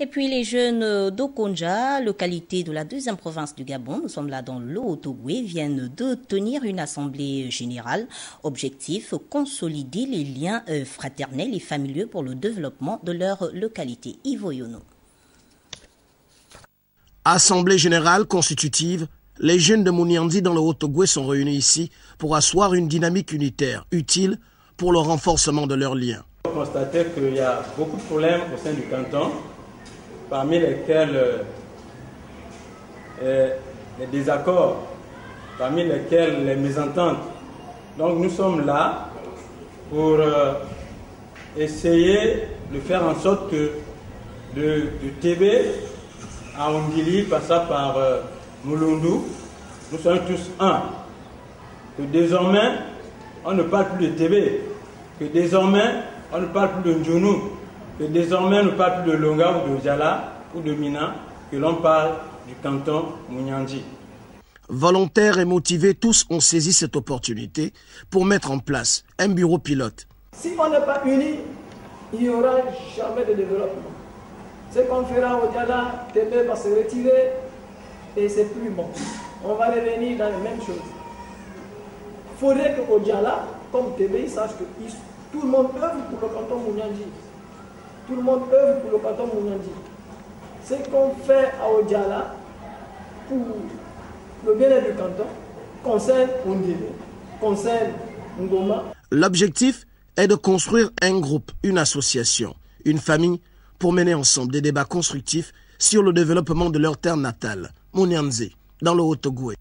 Et puis les jeunes d'Okonja, localité de la deuxième province du Gabon, nous sommes là dans le Haut-Ogoué, viennent de tenir une assemblée générale. Objectif, consolider les liens fraternels et familiaux pour le développement de leur localité. Ivo Yono. Assemblée générale constitutive, les jeunes de Mouniandi dans le Haut-Ogoué sont réunis ici pour asseoir une dynamique unitaire utile pour le renforcement de leurs liens. On constater qu'il y a beaucoup de problèmes au sein du canton, parmi lesquels euh, les désaccords, parmi lesquels les mésententes. Donc nous sommes là pour euh, essayer de faire en sorte que de, de TB à Ongili, passant par euh, nous sommes tous un. Que désormais, on ne parle plus de TB, que désormais, on ne parle plus de Ndjounou, que désormais, on ne parle plus de Longa ou de Djala ou de Mina, que l'on parle du canton Mouniandi. Volontaires et motivés, tous ont saisi cette opportunité pour mettre en place un bureau pilote. Si on n'est pas unis, il n'y aura jamais de développement. Ce qu'on fera au Diala, TB va se retirer et c'est plus bon. On va revenir dans les mêmes choses. Il faudrait qu'au Diala, comme TB, sache que tout le monde œuvre pour le canton Mouniandi. Tout le monde œuvre pour le canton Mouniandi. Ce qu'on fait à Odiala pour le bien-être du canton concerne Ondile, concerne Ngoma. L'objectif est de construire un groupe, une association, une famille pour mener ensemble des débats constructifs sur le développement de leur terre natale, Mounianzi, dans le Haut-Ogoué.